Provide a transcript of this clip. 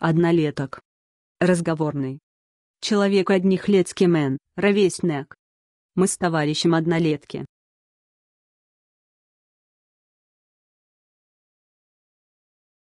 Однолеток. Разговорный. Человек одних лет с кемен, ровесняк. Мы с товарищем однолетки.